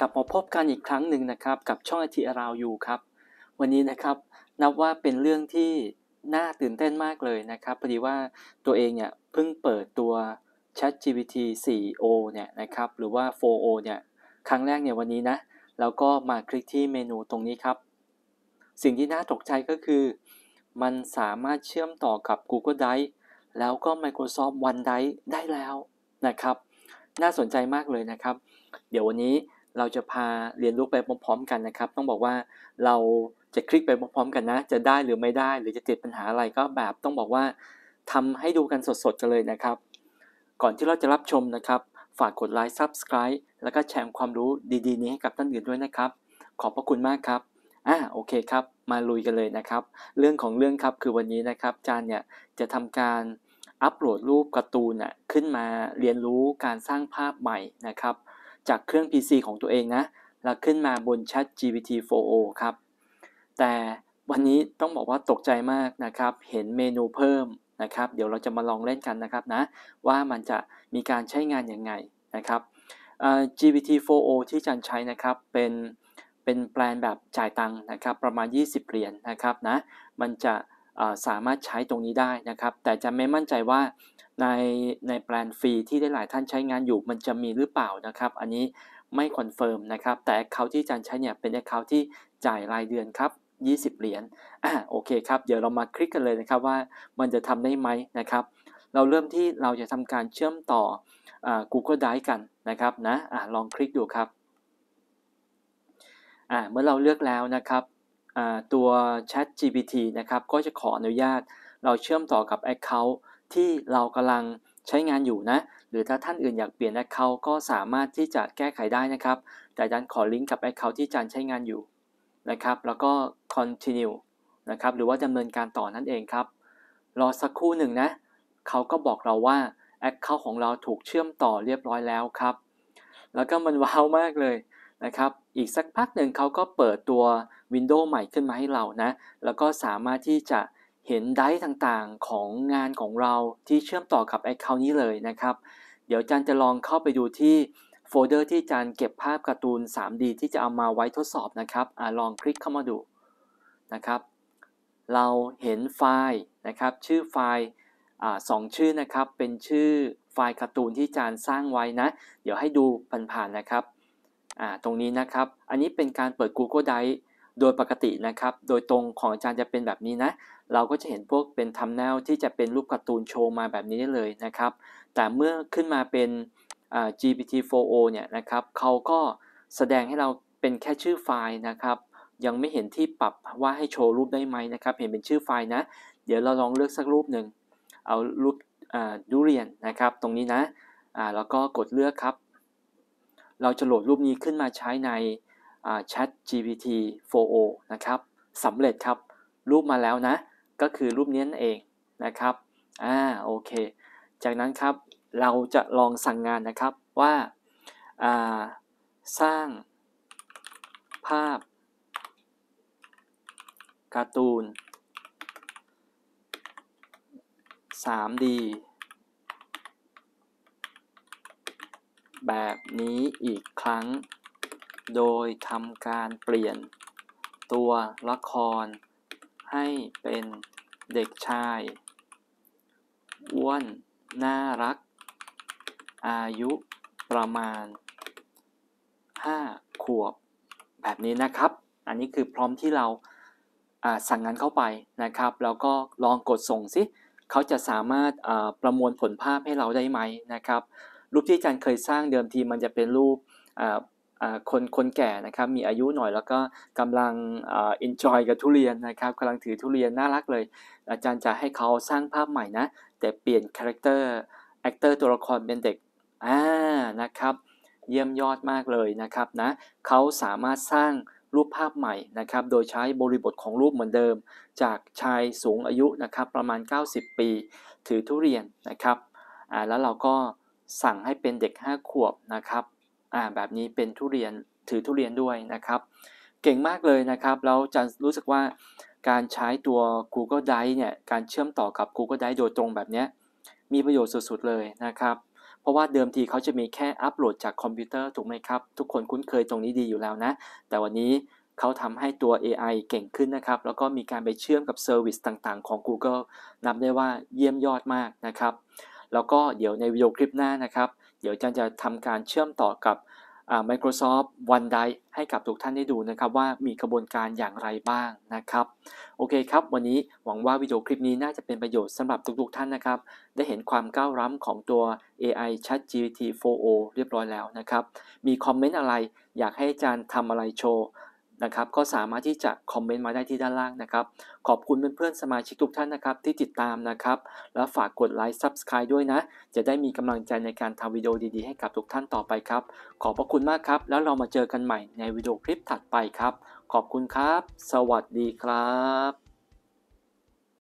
กลับมาพบกันอีกครั้งหนึ่งนะครับกับช่องไอทีอาราวยูครับ วันนี้นะครับนับว่าเป็นเรื่องที่น่าตื่นเต้นมากเลยนะครับพอดีว่าตัวเองเนี่ยเพิ่งเปิดตัว Chat GPT 4o เนี่ยนะครับหรือว่า 4o เนี่ยครั้งแรกเนี่ยวันนี้นะแล้วก็มาคลิกที่เมนูตรงนี้ครับ สิ่งที่น่าตกใจก็คือ มันสามารถเชื่อมต่อกับ Google Drive แล้วก็ Microsoft OneDrive ได้แล้วนะครับ น่าสนใจมากเลยนะครับ เดี๋ยววันนี้ เราจะพาเรียนรู้ไปพร้อมๆกันนะครับ ต้องบอกว่าเราจะคลิกไปพร้อมๆกันนะ จะได้หรือไม่ได้ หรือจะติดปัญหาอะไรก็แบบต้องบอกว่าทำให้ดูกันสดๆกันเลยนะครับ ก่อนที่เราจะรับชมนะครับ ฝากกดไลค์ Subscribe แล้วก็แชร์ความรู้ดีๆ นี้ให้กับท่านอื่นด้วยนะครับ ขอบพระคุณมากครับอ่าโอเคครับ มาลุยกันเลยนะครับ เรื่องของเรื่องครับคือวันนี้นะครับจานเนี่ยจะทำการอัปโหลดรูปการ์ตูนน่ะขึ้นมาเรียนรู้การสร้างภาพใหม่นะครับ จากเครื่อง PC ของตัวเองนะ แล้วขึ้นมาบน Chat GPT 4o ครับ แต่วันนี้ต้องบอกว่าตกใจมากนะครับ เห็นเมนูเพิ่มนะครับ เดี๋ยวเราจะมาลองเล่นกันนะครับนะ ว่ามันจะมีการใช้งานยังไงนะครับ GPT 4o ที่จันใช้นะครับเป็นเป็นแปลนแบบจ่ายตังค์นะครับ ประมาณ 20 เหรียญนนะครับนะ มันจะ สามารถใช้ตรงนี้ได้นะครับ แต่จะไม่มั่นใจว่าในใน plan ฟรีที่ได้หลายท่านใช้งานอยู่มันจะมีหรือเปล่านะครับ อันนี้ไม่ confirm นะครับ แต่เขาที่จารย์ใช้เนี่ยเป็นเขาที่จ่ายรายเดือนครับ 20 เหรียญอ่าโอเคครับ เดี๋ยวเรามาคลิกกันเลยนะครับว่ามันจะทำได้ไหมนะครับ เราเริ่มที่เราจะทำการเชื่อมต่ออ Google Drive กันนะครับนะอะลองคลิกดูครับอ่าเมื่อเราเลือกแล้วนะครับ ตัว Chat GPT นะครับ ก็จะขออนุญาตเราเชื่อมต่อกับ Account ที่เรากำลังใช้งานอยู่นะ หรือถ้าท่านอื่นอยากเปลี่ยน Account ก็สามารถที่จะแก้ไขได้นะครับ แต่จันขอลิงก์กับ Account ที่จันใช้งานอยู่นะครับ แล้วก็ continue นะครับ หรือว่าดำเนินการต่อนั่นเองครับ รอสักครู่หนึ่งนะ เขาก็บอกเราว่า Account ของเราถูกเชื่อมต่อเรียบร้อยแล้วครับ แล้วก็มันว้าวมากเลยนะครับ อีกสักพักหนึ่งเขาก็เปิดตัว window ใหม่ขึ้นมาให้เรานะ แล้วก็สามารถที่จะเห็น drive ต่างๆของงานของเราที่เชื่อมต่อกับ Account นี้เลยนะครับ เดี๋ยวจารย์จะลองเข้าไปดูที่โฟลเดอร์ที่จารย์เก็บภาพการ์ตูน 3D ที่จะเอามาไว้ทดสอบนะครับอลองคลิกเข้ามาดูนะครับ เราเห็นไฟล์นะครับ ชื่อไฟล์สองชื่อนะครับ เป็นชื่อไฟล์การ์ตูนที่จานสร้างไว้นะ เดี๋ยวให้ดูผ่านๆนะครับ ตรงนี้นะครับ อันนี้เป็นการเปิด Google Drive โดยปกตินะครับ โดยตรงของอาจารย์จะเป็นแบบนี้นะ เราก็จะเห็นพวกเป็นทัมแนลที่จะเป็นรูปการ์ตูนโชว์มาแบบนี้ได้เลยนะครับ แต่เมื่อขึ้นมาเป็น GPT-4o เนี่ยนะครับเขาก็แสดงให้เราเป็นแค่ชื่อไฟล์นะครับ ยังไม่เห็นที่ปรับว่าให้โชว์รูปได้ไหมนะครับ เห็นเป็นชื่อไฟล์นะ เดี๋ยวเราลองเลือกสักรูปหนึ่ง เอารูปดูเรียนนะครับ ตรงนี้นะแล้วก็กดเลือกครับ เราจะโหลดรูปนี้ขึ้นมาใช้ใน Chat GPT 4o นะครับสำเร็จครับรูปมาแล้วนะ ก็คือรูปนี้นั่นเองนะครับอ่าโอเค จากนั้นครับเราจะลองสั่งงานนะครับว่าาสร้างภาพการ์ตูน 3D แบบนี้อีกครั้ง โดยทำการเปลี่ยน ตัวละคร ให้เป็นเด็กชาย อ้วน น่ารัก อายุประมาณ 5 ขวบ แบบนี้นะครับ อันนี้คือพร้อมที่เราสั่งงานเข้าไปนะครับ แล้วก็ลองกดส่งสิเขาจะสามารถประมวลผลภาพให้เราได้ไหมนะครับ รูปที่อาจารย์เคยสร้างเดิมทีมันจะเป็นรูปคนคนแก่นะครับมีอายุหน่อยแล้วก็กำลังอินจอยกับทุเรียนนะครับกำลังถือทุเรียนน่ารักเลย อาจารย์จะให้เขาสร้างภาพใหม่นะ แต่เปลี่ยน character actor ตัวละครเป็นเด็กอ่านะครับ เยี่ยมยอดมากเลยนะครับนะเขาสามารถสร้างรูปภาพใหม่นะครับ โดยใช้บริบทของรูปเหมือนเดิม จากชายสูงอายุนะครับประมาณ 90 ปี ถือทุเรียนนะครับอ่าแล้วเราก็ สั่งให้เป็นเด็ก 5 ขวบนะครับอ่าแบบนี้เป็นทุเรียนถือทุเรียนด้วยนะครับ เก่งมากเลยนะครับแล้วจะรู้สึกว่าการใช้ตัว Google Drive เนี่ยการเชื่อมต่อกับ Google Drive โดยตรงแบบนี้มีประโยชน์สุดๆเลยนะครับเพราะว่าเดิมทีเขาจะมีแค่อัปโหลดจากคอมพิวเตอร์ถูกไหมครับ ทุกคนคุ้นเคยตรงนี้ดีอยู่แล้วนะ แต่วันนี้เขาทำให้ตัว AI เก่งขึ้นนะครับ แล้วก็มีการไปเชื่อมกับ service ต่างๆ ของ Google นับได้ว่าเยี่ยมยอดมากนะครับ แล้วก็เดี๋ยวในวิดีโอคลิปหน้านะครับ เดี๋ยวจารย์จะทำการเชื่อมต่อกับ Microsoft OneDrive ให้กับทุกท่านได้ดูนะครับว่ามีกระบวนการอย่างไรบ้างนะครับ โอเคครับ วันนี้หวังว่าวิดีโอคลิปนี้น่าจะเป็นประโยชน์สำหรับทุกๆท่านนะครับ ได้เห็นความก้าวล้ำของตัว AI ChatGPT 4o เรียบร้อยแล้วนะครับ มีคอมเมนต์อะไร อยากให้อาจารย์ทำอะไรโชว์ นะครับก็สามารถที่จะคอมเมนต์มาได้ที่ด้านล่างนะครับ ขอบคุณเพื่อนๆสมาชิกทุกท่านนะครับที่ติดตามนะครับ แล้วฝากกดไลค์ Subscribe ด้วยนะ จะได้มีกำลังใจในการทำวิดีโอดีๆให้กับทุกท่านต่อไปครับ ขอบพระคุณมากครับ แล้วเรามาเจอกันใหม่ในวิดีโอคลิปถัดไปครับ ขอบคุณครับ สวัสดีครับ